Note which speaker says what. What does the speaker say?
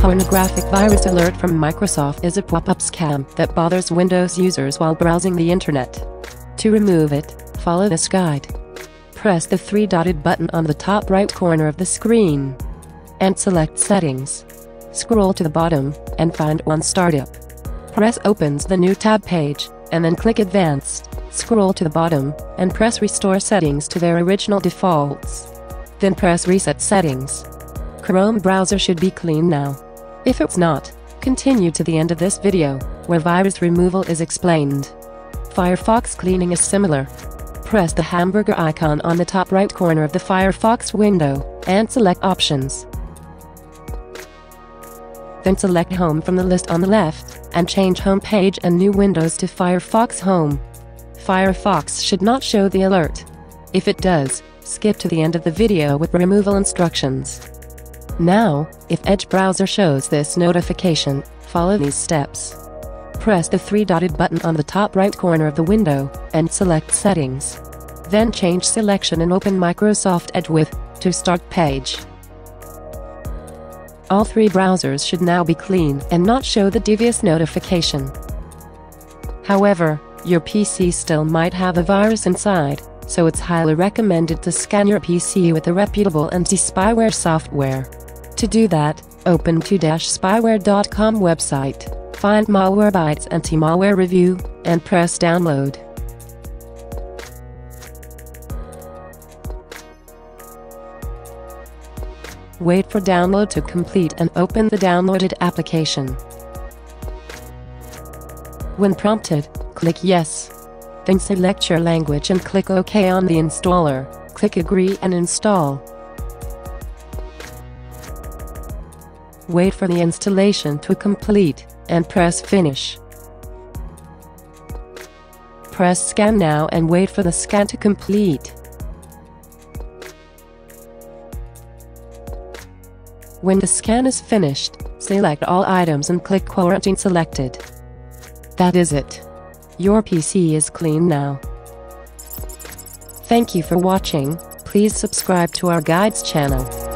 Speaker 1: Pornographic virus alert from Microsoft is a pop-up scam that bothers Windows users while browsing the internet. To remove it, follow this guide. Press the three-dotted button on the top right corner of the screen and select Settings. Scroll to the bottom and find On Startup. Press opens the new tab page and then click Advanced. Scroll to the bottom and press Restore settings to their original defaults. Then press Reset settings. Chrome browser should be clean now. If it's not, continue to the end of this video, where virus removal is explained. Firefox cleaning is similar. Press the hamburger icon on the top right corner of the Firefox window, and select Options. Then select Home from the list on the left, and change Home Page and New Windows to Firefox Home. Firefox should not show the alert. If it does, skip to the end of the video with removal instructions. Now, if Edge browser shows this notification, follow these steps. Press the three-dotted button on the top right corner of the window, and select Settings. Then change selection and open Microsoft Edge with To Start Page. All three browsers should now be clean and not show the devious notification. However, your PC still might have a virus inside, so it's highly recommended to scan your PC with a reputable anti-spyware software. To do that, open 2-spyware.com website, find Malwarebytes anti-malware review, and press download. Wait for download to complete and open the downloaded application. When prompted, click Yes. Then select your language and click OK on the installer. Click Agree and install. Wait for the installation to complete, and press Finish. Press Scan now and wait for the scan to complete. When the scan is finished, select all items and click Quarantine Selected. That is it. Your PC is clean now. Thank you for watching, please subscribe to our guides channel.